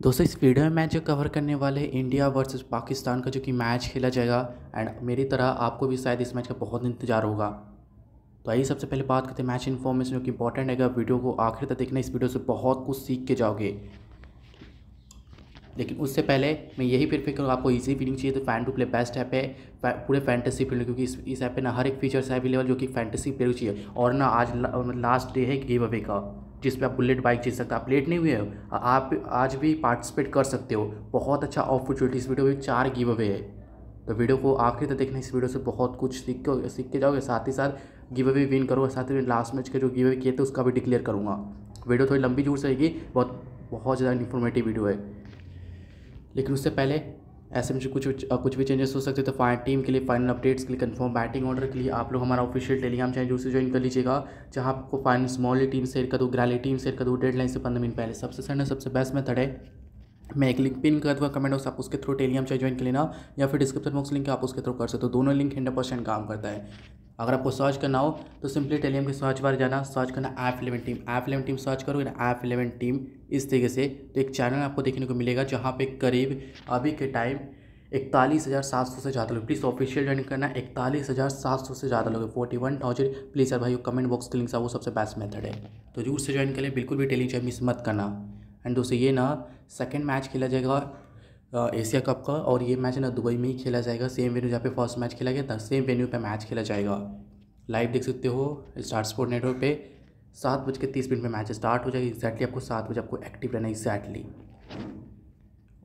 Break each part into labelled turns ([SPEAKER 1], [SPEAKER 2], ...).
[SPEAKER 1] दोस्तों, इस वीडियो में मैं जो कवर करने वाले इंडिया वर्सेस पाकिस्तान का जो कि मैच खेला जाएगा एंड मेरी तरह आपको भी शायद इस मैच का बहुत इंतज़ार होगा। तो आइए सबसे पहले बात करते हैं मैच इन्फॉर्मेशन जो कि इंपॉर्टेंट है वीडियो को आखिर तक देखना। इस वीडियो से बहुत कुछ सीख के जाओगे। लेकिन उससे पहले मैं यही प्रेफर करूँगा, आपको इजी फीलिंग चाहिए तो fan two play best app है। पूरे फैंटेसी फ़ील्ड क्योंकि इस इस ऐप पे ना हर एक फीचर्स है अवेलेबल जो कि फैंटेसी प्लेयर चाहिए, और ना आज लास्ट डे है गिव अवे का। जिस पे आप बुलेट बाइक जीत सकते हो। आप लेट नहीं हुए हो। आप आज भी पार्टिसिपेट कर सकते हो। बहुत अच्छा अपॉर्चुनिटी इस वीडियो में चार गिव अवे है। तो वीडियो को आखिरी तक देखना, इस वीडियो से बहुत कुछ सीख के सीख के जाओगे। साथ ही साथ गिव अवे विन करोगे। साथ ही लास्ट मैच के जो गिव अवे किए थे, उसका भी डिक्लेयर करूँगा। वीडियो थोड़ी लंबी ज़रूर रहेगी बहुत बहुत ज़्यादा इन्फॉर्मेटिव वीडियो है। लेकिन उससे पहले ऐसे में कुछ कुछ भी चेंजेस हो सकते हैं तो फाइन टीम के लिए फाइनल अपडेट्स के लिए कंफर्म बैटिंग ऑर्डर के लिए आप लोग हमारा ऑफिशियल टेलीग्राम चैनल ज़रूर से ज्वाइन कर लीजिएगा, जहाँ आपको फाइनल स्मॉल टीम शेयर कर दूँ, ग्रैली टीम शेयर कर दूँ डेडलाइन से पंद्रह मिनट पहले। सबसे सरना सबसे बेस्ट मेथड है। मैं एक लिंक पिन कर दूँगा कमेंट बॉक्स आप उसके थ्रू टेलीग्राम चैनल ज्वाइन कर लेना, या फिर डिस्क्रिप्शन बॉक्स लिंक आप उसके थ्रू कर सकते हो। दोनों लिंक हंड्रेड परसेंट काम करता है। अगर आपको सर्च करना हो तो सिंपली टेलीग्राम के सर्च बार जाना। सर्च करना app eleven team app eleven team search करोगे ना ऐप इलेवन टीम इस तरीके से तो एक चैनल आपको देखने को मिलेगा जहाँ पे करीब अभी के टाइम इकतालीस हज़ार सात सौ से ज़्यादा लोग। प्लीज़ ऑफिशियल ज्वाइन करना, इकतालीस हज़ार सात सौ से ज़्यादा लोग फोर्टी वन थाउज़ेंड। प्लीज़ यार भाई कमेंट बॉक्स के लिंक वो सबसे बेस्ट मेथड है। तो ज़रूर से ज्वाइन कर करें बिल्कुल भी टेलीग्राम मिस मत करना। एंड दोस्तों, ये ना सेकेंड मैच खेला जाएगा एशिया कप का, और ये मैच ना दुबई में ही खेला जाएगा। सेम वेन्यू जहाँ पे फ़र्स्ट मैच खेला गया था सेम वेन्यू पे मैच खेला जाएगा। लाइव देख सकते हो स्टार स्पोर्ट नेटवर्क पे। सात बज के तीस मिनट में मैच स्टार्ट हो जाएगी। एक्जैक्टली आपको सात बजे आपको एक्टिव रहना है एक्जैक्टली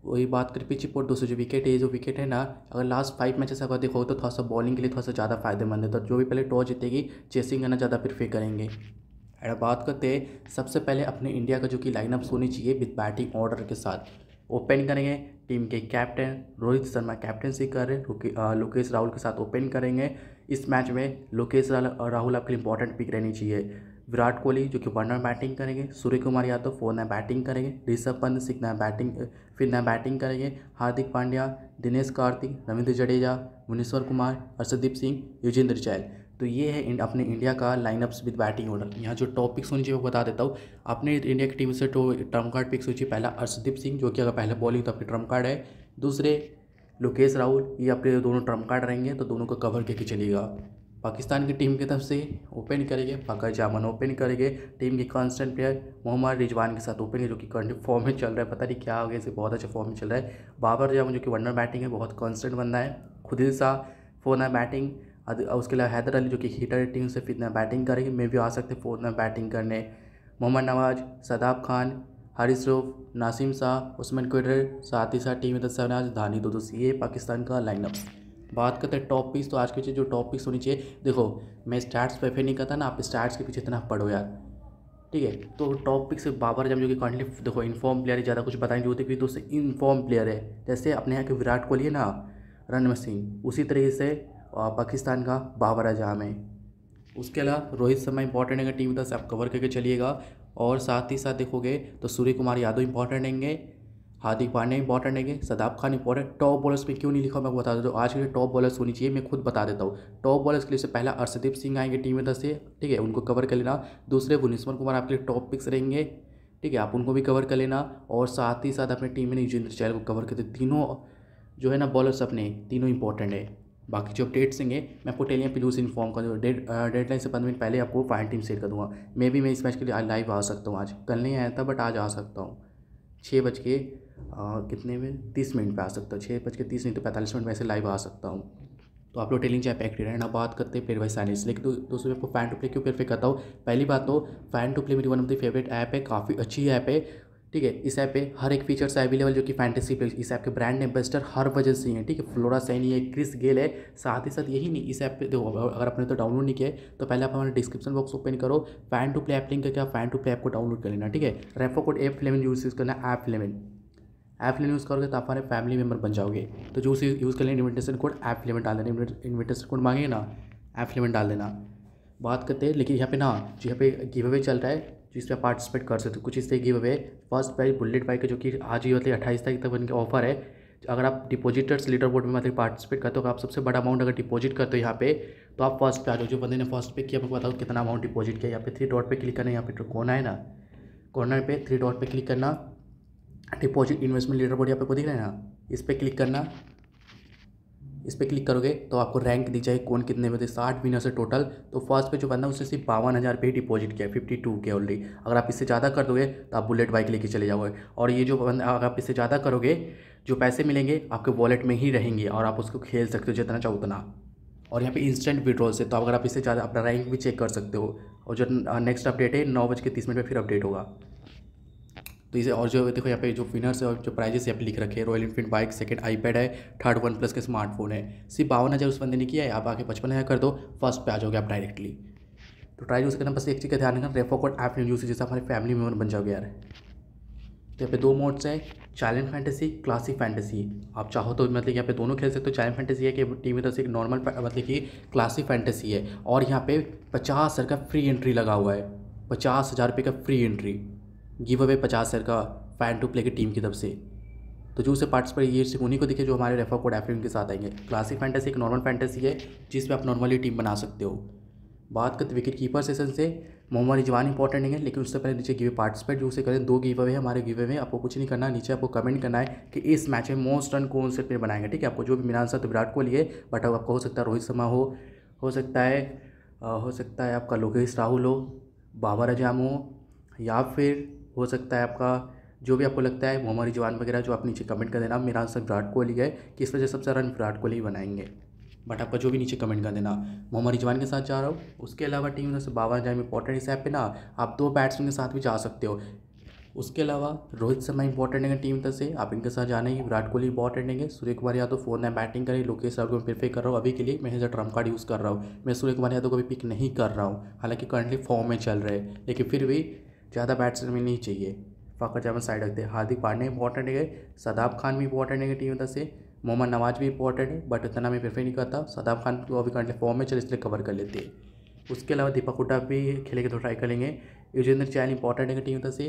[SPEAKER 1] वही बात करें पिच रिपोर्ट दोस्तों, जो विकेट है जो विकेट है ना, अगर लास्ट फाइव मैचेस अगर देखो तो थोड़ा सा बॉलिंग के लिए थोड़ा सा ज़्यादा फ़ायदेमंद है। तो जो भी पहले टॉस जीतेगी चेसिंग करना ज़्यादा प्रीफर करेंगे। अगर बात करते हैं, सबसे पहले अपने इंडिया का जो कि लाइनअप होनी चाहिए विद बैटिंग ऑर्डर के साथ। ओपन करेंगे टीम के कैप्टन रोहित शर्मा कैप्टनसी कर रहे लोकेश राहुल के साथ ओपन करेंगे। इस मैच में लोकेश राहुल आपके लिए इंपॉर्टेंट पिक रहनी चाहिए। विराट कोहली, जो कि वनर बैटिंग करेंगे सूर्य कुमार यादव फोर नए बैटिंग करेंगे, ऋषभ पंत सिक्स नए बैटिंग फिर नए बैटिंग करेंगे, हार्दिक पांड्या, दिनेश कार्तिक, रविंद्र जडेजा, मुनीश्वर कुमार, हर्षदीप सिंह, युजेंद्र चैल तो ये है अपने इंडिया का लाइनअप्स विद बैटिंग ऑर्डर यहाँ जो टॉप पिक्स होनी चाहिए वो बता देता हूँ। अपने इंडिया की टीम से तो ट्रंप कार्ड पिक्स होनी पहला अर्षदीप सिंह, जो कि अगर पहले बॉलिंग तो अपने ट्रंप कार्ड है। दूसरे लोकेश राहुल, ये अपने दोनों ट्रंप कार्ड रहेंगे तो दोनों को कवर करके चलिएगा पाकिस्तान की टीम की तरफ़ से ओपन करेंगे फकर जामन ओपन करेंगे। टीम के कांस्टेंट प्लेयर मोहम्मद रिजवान के साथ ओपन है, जो कि कंटिन्यू फॉर्म में चल रहा है। पता नहीं क्या हो गया, इसे बहुत अच्छा फॉर्म में चल रहा है। बाबर जामन, जो कि वनर बैटिंग है, बहुत कॉन्स्टेंट बंदा है। खुदिल शाह फोर बैटिंग उसके अलावा हैदर अली, जो कि हीटर टीम से फिर बैटिंग करेंगे। मे भी आ सकते फोर बैटिंग करने। मोहम्मद नवाज़, सदाब खान हारिस रूफ नासिम शाह, उस्मान क्वेडर साथ ही साथ टीम दस धानी दो दोस्त ये पाकिस्तान का लाइनअप बात करते हैं टॉप पीस तो आज के चीज़ जो टॉप पीस होनी चाहिए, देखो, मैं स्टैट्स प्रेफर नहीं करता ना, आप स्टैट्स के पीछे इतना पढ़ो यार। ठीक है? तो टॉप पिक से बाबर जम जो कि कॉन्टली देखो इन्फॉर्म प्लेयर है ज़्यादा कुछ बताएँगे होते क्योंकि दोस्त इन्फॉर्म प्लेयर है। जैसे अपने यहाँ के विराट कोहली है ना, रणवीर सिंह, उसी तरीके से पाकिस्तान का बाबर अजाम है। उसके अलावा रोहित शर्मा इंपॉर्टेंट है टीम दस आप कवर करके चलिएगा। और साथ ही साथ देखोगे तो सूर्य कुमार यादव इंपॉर्टेंट रहेंगे हार्दिक पांड्या इंपॉर्टेंट है Shadab Khan important top bowlers पे क्यों नहीं लिखा मैं बता देता हूँ, आज के लिए टॉप बॉलर्स होनी चाहिए, मैं खुद बता देता हूँ। टॉप बॉलर्स के लिए से पहला अर्षदीप सिंह आएँगे टीम में दस से, ठीक है, उनको कवर कर लेना। दूसरे भुवनेश्वर कुमार आपके लिए टॉप पिक्स रहेंगे, ठीक है, आप उनको भी कवर कर लेना और साथ ही साथ अपने टीम में युजेंद्र चहल को कवर करते तीनों जो है ना बॉलर्स अपने, तीनों इंपॉर्टेंट है। बाकी जो अपडेट्स होंगे मैं आपको टेलिया पिलू से इन्फॉर्म कर दूँगा डेड डेडलाइन से पंद्रह मिनट पहले आपको फाइन टीम शेयर कर दूँगा। मे भी मैं इस मैच के लिए लाइव आ सकता हूँ आज। कल नहीं आया था बट आज आ सकता हूँ। छः बज के कितने में? तीस मिनट पे आ सकता हूँ। छः बज के तीस मिनट तो पैंतालीस मिनट में ऐसे लाइव आ सकता हूँ। तो आप लोग टेलिंग चाहे एक्टिव रहना बात करते हैं फिर वही साइनिस लेकिन दोस्तों, मैं आपको फ़ैन टू प्ले क्यों प्रेफर करता हूँ? पहली बात तो फ़ैन टू प्ले मेरी one of the favourite app है। काफ़ी अच्छी ऐप है। ठीक है, इस ऐप पे हर एक फीचर्स अवेलेबल जो कि फैंटेसी पे, इस ऐप के ब्रांड एम्बेसडर हर वजह से हैं ठीक है फ्लोरा सैनी है क्रिस गेल है। साथ ही साथ यही नहीं, इस ऐप पे देखो अगर आपने तो डाउनलोड नहीं किया तो पहले आप हमारे डिस्क्रिप्शन बॉक्स ओपन करो। Fan two play app link करके आप फ़ैन टू प्ले ऐप को डाउनलोड कर लेना। ठीक है refer code F eleven use करना app eleven app eleven use करोगे तो आप हमारे फैमिली मेंबर बन जाओगे। तो जो उसे यूज़ कर लें इन्विटेशन कोड इलेवन डाल देना। इन्विटेशन कोड मांगेंगे ना इलेवन डाल देना। बात करते हैं, लेकिन यहाँ पे ना, जो यहाँ पे गिव अवे चल रहा है जिस पर पार्टिसिपेट कर सकते हो। कुछ इससे giveaway first prize bullet bike जो कि आज ही मतलब अट्ठाईस तारीख तक बन के ऑफ़र है। अगर आप डिपॉजिटर्स लीडर बोर्ड में मतलब पार्टिसिपेट करते हो आप सबसे बड़ा अमाउंट अगर डिपॉजिट करते हो यहाँ पे तो आप फ़र्स्ट पे आ जाओ। जो बंदे ने फ़र्स्ट पे किया मैं बताऊँ कितना अमाउंट डिपॉजिट किया। यहाँ पे थ्री डॉट पे क्लिक करना है, यहाँ पे कोना है ना। कॉर्नर पे थ्री डॉट पे क्लिक करना। डिपॉजिट इन्वेस्टमेंट लीडर बोर्ड यहाँ पे दिख रहा है ना? इस पर क्लिक करना। इस पर क्लिक करोगे तो आपको रैंक दी जाए कौन कितने में थे, साठ विनर से टोटल। तो फ़र्स्ट पे जो बंदा उसने सिर्फ़ बावन हज़ार पे डिपॉजिट किया फिफ्टी टू के ऑलरेडी अगर आप इससे ज़्यादा कर दोगे तो आप बुलेट बाइक लेके चले जाओगे। और ये जो बंदा, अगर आप इससे ज़्यादा करोगे, जो पैसे मिलेंगे, आपके वॉलेट में ही रहेंगे और आप उसको खेल सकते हो जितना चाहो उतना। और यहाँ पे इंस्टेंट विड्रॉल से तो अगर आप इससे ज़्यादा अपना रैंक भी चेक कर सकते हो। और जो नेक्स्ट अपडेट है, नौ बज के तीस मिनट में फिर अपडेट होगा। तो इसे और जो देखो यहाँ पे जो विनर्स है और जो प्राइजेस यहाँ पे लिख रखे हैं Royal Enfield bike second iPad है थर्ड वन प्लस के स्मार्टफ़ोन है। सिर्फ़ बावन हज़ार उस बंदे ने किया है, आप आके पचपन हज़ार कर दो फ़र्स्ट पे आ जाओगे आप डायरेक्टली तो ट्राई यूज़ करना बस एक चीज़ का ध्यान रखना, रेफो कोड ऐप यूज़ जैसे हमारे फैमिली मेंबर बन जाओगे यार। तो यहाँ पे दो मोड्स है चैलेंज फैंटेसी क्लासिक फैंटेसी आप चाहो तो मतलब यहाँ पे दोनों खेल सकते हो चैलेंज फैंटेसी है कि टीम में एक नॉर्मल मतलब कि क्लासिक फैंटेसी है। और यहाँ पे पचास हज़ार का फ्री एंट्री लगा हुआ है, पचास हज़ार रुपये का फ्री एंट्री गिव अवे पचास हज़ार का फ़ैन टू प्ले की टीम की तरफ़ से। तो जो उसे पार्टिसिपेट ये सिर्फ़ उन्हीं को दिखे जो हमारे रेफर कोड एफ्रीन के साथ आएँगे। क्लासिक फैंटेसी एक नॉर्मल फैंटेसी है, जिसमें आप नॉर्मली टीम बना सकते हो। बात करते विकेट कीपर सेशन से, मोहम्मद रिजवान इंपॉर्टेंट नहीं है, लेकिन उससे पहले नीचे गिवे पार्टिसिपेट जो उसे करें, दो गिव अवे हमारे गिव अवे आपको कुछ नहीं करना, नीचे आपको कमेंट करना है कि इस मैच में मोस्ट रन कौन से प्लेयर बनाएँगे, ठीक है? आपको जो भी मिलान सा तो विराट कोहली है बट अब आपको हो सकता है रोहित शर्मा हो हो सकता है हो सकता है आपका लोकेश राहुल हो, बाबर अजाम हो, या फिर हो सकता है आपका, जो भी आपको लगता है मोहम्मद रिजवान वगैरह जो आप नीचे कमेंट कर देना। मेरा आंसर विराट कोहली है, कि इस वजह सबसे रन विराट कोहली बनाएँगे। बट आपका जो भी नीचे कमेंट कर देना मोहम्मद रिजवान के साथ जा रहा हूँ। उसके अलावा टीम से बाबा जाए इंपॉर्टेंट ऐप पे ना, आप दो बैट्समैन के साथ भी जा सकते हो। उसके अलावा रोहित शर्मा इंपॉर्टेंट है टीम तरफ़ से, आप इनके साथ जाना ही। विराट कोहली इंपॉर्टेंट है। सूर्य कुमार यादव फ़ोन है बैटिंग करें लोकेश राहुल को प्रेफर कर रहा हूँ, अभी के लिए मैं एज ट्रंप कार्ड यूज़ कर रहा हूँ। मैं सूर्य कुमार यादव को भी पिक नहीं कर रहा हूँ। हालाँकि करंटली फॉर्म में चल रहे लेकिन फिर भी ज़्यादा बैट्समैन नहीं चाहिए। फ़खर जमन साइड रखते हैं। हार्दिक पांडे इंपॉर्टेंट है सदाब खान भी इंपॉर्टेंट है टीम से। मोहम्मद नवाज़ भी इंपॉर्टेंट है बट इतना मैं प्रेफर नहीं करता। सदाब खान को अभी करंटली फॉर्म में चले इसलिए कवर कर लेते हैं। उसके अलावा दीपक हुड्डा भी खेलेंगे तो ट्राई करेंगे। युजेंद्र चैन इंपॉर्टेंट है टीम से।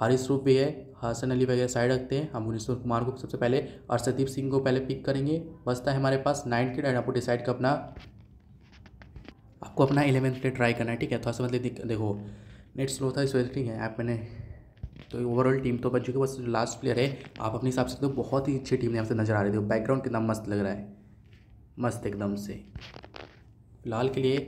[SPEAKER 1] हारिस रूप भी है। हसन अली वगैरह साइड रखते हैं। हम भुवनेश्वर कुमार को सबसे पहले और सदीप सिंह को पहले पिक करेंगे। बसता है हमारे पास। नाइन किट एंड आपको डिसाइड कर अपना आपको अपना इलेवेंथ प्ले ट्राई करना है, ठीक है? थोड़ा सा मतलब देखो। नेट स्लो था, इस वजह है ऐप मैंने। तो ओवरऑल टीम तो बन चुकी है, बस लास्ट प्लेयर है। आप अपने हिसाब से तो बहुत ही अच्छी टीम यहाँ से नज़र आ रही थी बैकग्राउंड कितना मस्त लग रहा है। मस्त एकदम से। फ़िलहाल के लिए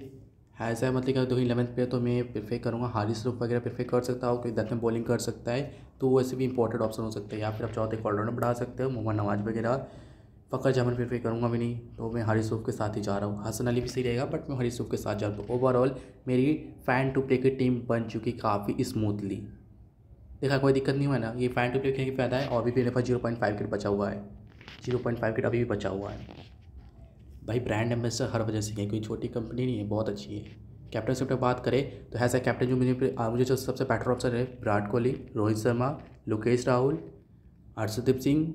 [SPEAKER 1] हैज़ है मतलब कि दो इलेवंथ प्लेयर तो मैं प्रेफर करूँगा। हारिस रूफ वगैरह प्रेफर कर सकता हूँ कोई दस में बॉलिंग कर सकता है। तो वैसे भी इंपॉर्टेंट ऑप्शन हो सकता है। या फिर आप तो एक ऑलराउंडर बढ़ा सकते हो, मोहम्मद नवाज़ वगैरह। फ़कर जमन प्रेफर करूँगा भी नहीं तो मैं हरी सूफ के साथ ही जा रहा हूँ। हसन अली भी सही रहेगा बट मैं हरी सूफ के साथ जा रहा हूँ। ओवरऑल मेरी फ़ैन टू प्ले की टीम बन चुकी काफ़ी स्मूथली देखा, कोई दिक्कत नहीं हुआ ना? ये फ़ैन टू प्ले खेलने की फ़ायदा है, और भी मेरे पास ज़ीरो पॉइंट फाइव किट बचा हुआ है। ज़ीरो पॉइंट फाइव किट अभी भी बचा हुआ है। भाई ब्रांड एम्बेसडर हर वजह से है, कोई छोटी कंपनी नहीं है, बहुत अच्छी है। कैप्टनशिप पर बात करें तो ऐसा कैप्टन जो मुझे मुझे जो सबसे बेटर ऑप्शन है, विराट कोहली, रोहित शर्मा, लोकेश राहुल, हर्षदीप सिंह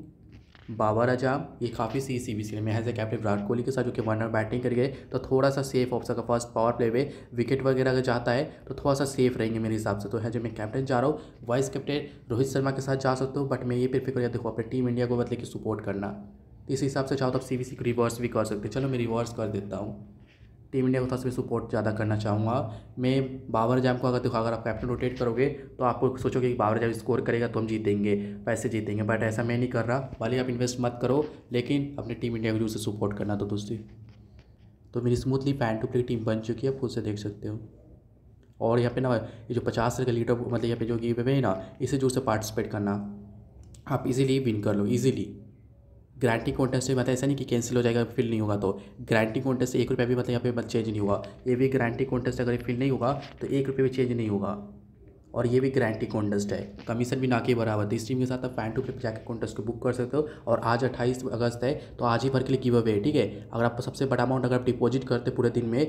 [SPEAKER 1] बाबर अजाम ये काफ़ी सी सी बी सी में as a captain Virat Kohli के साथ जो कि वन बैटिंग कर गए तो थोड़ा सा सेफ़ ऑप्शन का फ़र्स्ट पावर प्ले में विकेट वगैरह अगर जाता है तो थोड़ा सा सेफ़ रहेंगे मेरे हिसाब से तो है जो मैं कैप्टन जा रहा हूँ। वाइस कैप्टन रोहित शर्मा के साथ जा सकता हूँ बट मैं ये प्रेफर करूँ देखो, अपने टीम इंडिया को बदले कि सपोर्ट करना। इस हिसाब से चाहो तो आप सी बी सी को रिवर्स भी कर सकते चलो, मैं रिवर्स कर देता हूँ। टीम इंडिया को थोड़ा सा सपोर्ट ज़्यादा करना चाहूँगा। मैं बाबर जैम को अगर देखो, अगर आप कैप्टन रोटेट करोगे तो आपको सोचोगे कि बाबर जैम स्कोर करेगा तो हम जीतेंगे, पैसे जीतेंगे बट ऐसा मैं नहीं कर रहा। भले आप इन्वेस्ट मत करो, लेकिन अपनी टीम इंडिया को से सपोर्ट करना तो दोस्ती। तो मेरी smoothly fan two play team बन चुकी है खुद से देख सकते हो। और यहाँ पे ना, ये जो पचास का लीटर मतलब यहाँ पे जो गिव है ना, इसे जो से पार्टिसिपेट करना। आप इजीली विन कर लो इजीली गारंटी कॉन्टेस्ट से मतलब ऐसा नहीं कि कैंसिल हो जाएगा फिल नहीं होगा तो गारंटी कॉन्टेस्ट एक रुपया भी मतलब यहाँ पे चेंज नहीं होगा। ये भी गारंटी कॉन्टेस्ट अगर फिल नहीं होगा तो एक रुपये भी चेंज नहीं होगा। और ये भी गारंटी कॉन्टेस्ट है। कमीशन भी ना के बराबर। तो इस टीम के साथ आप फ़ैन टू पे जाकर कॉन्टेस्ट को बुक कर सकते हो। और आज अट्ठाईस अगस्त है तो आज ही भर के लिए गिव अवे है ठीक है? अगर आपको सबसे बड़ा अमाउंट अगर आप डिपॉजिट करते पूरे दिन में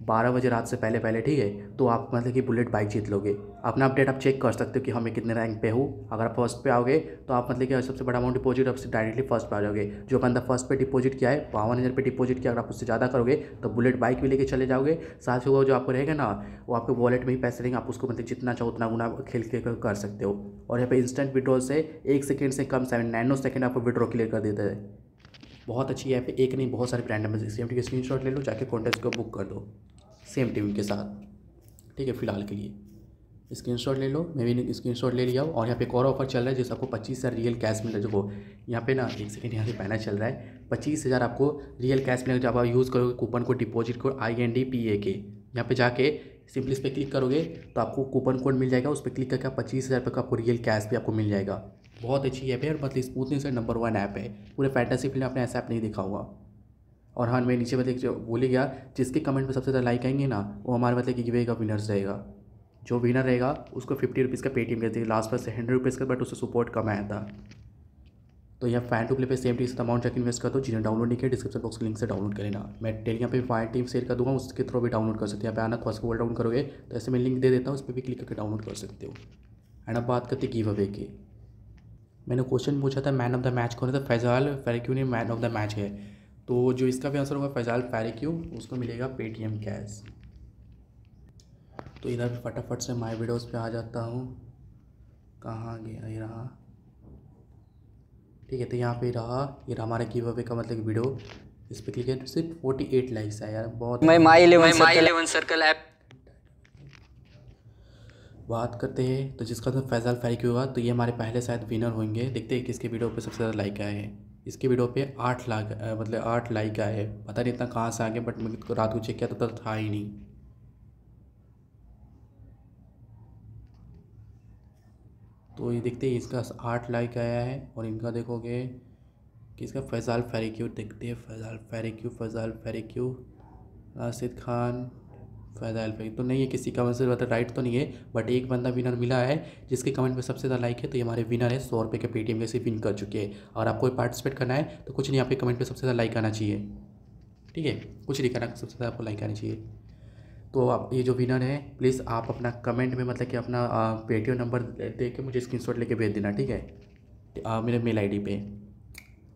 [SPEAKER 1] बारह बजे रात से पहले पहले, ठीक है? तो आप मतलब कि बुलेट बाइक जीत लोगे। अपना अपडेट आप चेक कर सकते हो कि हमें कितने रैंक पे हूँ। अगर आप फ़र्स्ट पे आओगे तो आप मतलब कि सबसे बड़ा अमाउंट डिपॉजिट आपसे डायरेक्टली फ़र्स्ट पे आ जाओगे। जो बंदा फ़र्स्ट पे डिपॉजिट किया है बावन हज़ार पे डिपॉजिट किया, अगर आप उससे ज़्यादा करोगे तो बुलेट बाइक भी लेके चले जाओगे। साथ ही वो जो आपको रहेगा ना, वो आपके वॉलेट में ही पैसे रहेंगे, आप उसको मतलब जितना चाहो उतना गुना खेल के कर सकते हो। और यहाँ पर इंस्टेंट विड्रॉल से एक सेकेंड से कम सेवन नैनो सेकेंड आपको विड्रॉ क्लियर कर देता है। बहुत अच्छी ऐप है, एक नहीं, बहुत सारे ब्रांड नंबर सेम के स्क्रीन शॉट ले लो, जाके कॉन्टेस्ट को बुक कर दो। सेम टीम के साथ। ठीक है, फ़िलहाल के लिए। स्क्रीन ले लो। मैं भी स्क्रीन ले लिया हूँ। और यहाँ पे एक और ऑफ़र चल रहा है, जिससे आपको पच्चीस हज़ार रियल कैश मिल रहा है। जो यहाँ पे ना, एक सेकंड, यहाँ से पहना चल रहा है। पच्चीस हज़ार आपको रियल कैश मिलेगा जब आप यूज़ करोगे कूपन को डिपॉजिट को I N D P A K यहाँ पे जाके सिंपली इस पर क्लिक करोगे तो आपको कूपन कोड मिल जाएगा। उस पर क्लिक करके पच्चीस हज़ार रुपये का आपको रियल कैश भी आपको मिल जाएगा। बहुत अच्छी ऐप है, और मतलब स्मूथनेस से नंबर वन ऐप है। पूरे फैंटेसी फ़िल्म आपने ऐसा ऐप नहीं देखा होगा। और हाँ मैं नीचे मतलब जो बोले गया, जिसके कमेंट में सबसे ज़्यादा लाइक आएँगे ना, वो हमारे मतलब कि गिवे का विनर्स रहेगा। जो विनर रहेगा, उसको फिफ्टी रुपीज़ का पेटीएम देते लास्ट पर से हंड्रेड रुपीज़ का बट उससे सपोर्ट कम आया था। तो यहाँ फ़ैन टू प्ले पे सेम टी अमाउंट जाकर इन्वेस्ट कर दो, जिन्हें डाउनलोड नहीं किया डिस्क्रिप्शन बॉक्स लिंक से डाउनलोड कर लेना। मैं टेलीग्राम पे फायर टीम शेयर कर दूँगा, उसके थ्रू भी डाउनलोड कर सकते हैं। यहाँ पे आना फ़र्स्ट वर्ल्ड डाउन करोगे तो ऐसे मैं लिंक दे देता हूँ, उस पर भी क्लिक करके डाउनलोड कर सकते हो। एंड अब बात करते गिव अवे की। मैंने क्वेश्चन पूछा था मैन ऑफ़ द मैच कौन है? तो फैजाल फेरिक्यू ने मैन ऑफ़ द मैच है। तो जो इसका भी आंसर होगा फैजाल फेरिक्यू उसको मिलेगा पेटीएम कैश तो इधर फटाफट से माई वीडियोज़ पे आ जाता हूँ। कहाँ गया? ये रहा। ठीक है तो यहाँ पे रहा। ये रहा हमारा गिव अवे का मतलब वीडियो इस पर क्लिक है सिर्फ़ फोर्टी एट लाइक्स है यार बहुत
[SPEAKER 2] मैं my eleven my eleven circle app
[SPEAKER 1] बात करते हैं। तो जिसका तो फैज़ल फैरिक होगा तो ये हमारे पहले शायद विनर होंगे। देखते हैं किसके वीडियो पे सबसे ज़्यादा लाइक आए हैं। इसके वीडियो पे आठ लाख मतलब आठ लाइक आए पता नहीं इतना कहाँ से आ गया बट मैं रात को चेक किया तो, तो था ही नहीं। तो ये देखते हैं इसका आठ लाइक आया है और इनका देखोगे कि इसका फैज़ाल फेरिक्यू देखते हैं फैज़ाल फेरिक्यू फैज़ाल फेरिक्यू। राशिद खान फैज़ाल फेरिक तो नहीं है किसी कमेंट से मतलब राइट तो नहीं है बट एक बंदा विनर मिला है, जिसके कमेंट में सबसे ज़्यादा लाइक है तो ये हमारे विनर है, सौ रुपये के पेटीएम से विन कर चुके हैं। और आपको पार्टिसिपेट करना है तो कुछ नहीं, आपके कमेंट पर सबसे ज़्यादा लाइक आना चाहिए। ठीक है? कुछ नहीं करना, सबसे ज़्यादा आपको लाइक आना चाहिए। तो आप ये जो विनर है प्लीज़ आप अपना कमेंट में मतलब कि अपना पेटीएम नंबर दे के मुझे स्क्रीन लेके भेज देना, ठीक है? मेरे मेल आईडी पे।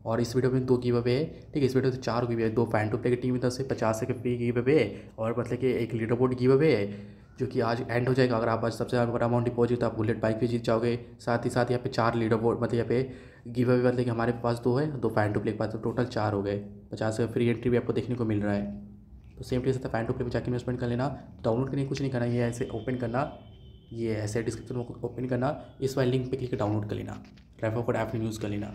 [SPEAKER 1] और इस वीडियो में दो गिव अवे है, ठीक है? इस वीडियो में चार गिव है, दो फ़ैन टू प्ले की टीम से पचास से फ्री गिव अवे है और मतलब कि एक लीडर बोर्ड गिव अवे है, जो कि आज एंड हो जाएगा। अगर आप आज सबसे बड़ा अमाउंट डिपॉजिट तो आप बुलेट बाइक भी जीत जाओगे। साथ ही साथ यहाँ पे चार लीडर बोर्ड मतलब यहाँ पे गिव अवे मतलब कि हमारे पास दो है, दो फ़ैन टू प्ले के पास तो टोटल चार हो गए। पचास का फ्री एंट्री भी आपको देखने को मिल रहा है। तो same to fan two play में जाकर इन्वेस्टमेंट कर लेना। डाउनलोड करने कुछ नहीं करना, ये ऐसे ओपन करना। ये ऐसे डिस्क्रिप्शन में ओपन करना। इस वाले लिंक पर क्लिक डाउनलोड कर लेना। रेफर कोड ऐप यूज़ कर लेना।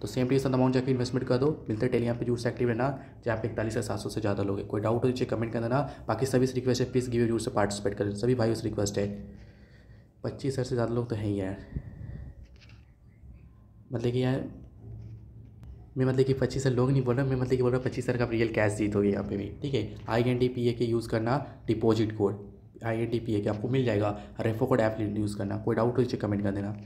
[SPEAKER 1] तो सेम टी अमाउंट जाकर इन्वेस्टमेंट कर दो। मिलते टेली यहाँ पे यूज़ एक्टिव रहना जहाँ पे इकतालीस से सात सौ से ज़्यादा लोग कोई डाउट हो तो कमेंट कर देना बाकी सभी से रिक्वेस्ट है प्लीज़ गिव यूज़ से पार्टिसिपेट करें। सभी भाई से रिक्वेस्ट है। पच्चीस हज़ार से ज़्यादा लोग तो हैं ही यार। मतलब कि यार, मैं मतलब कि पच्चीस सर लोग नहीं बोल रहा, मैं मतलब कि बोल रहा हूँ पच्चीस सर का रियल कैश जीत होगी यहाँ पे भी। ठीक है? I N D P A K use करना deposit code I N D P A K आपको मिल जाएगा। रेफो कोड ऐप यूज़ करना। कोई डाउट हो तो कमेंट कर देना।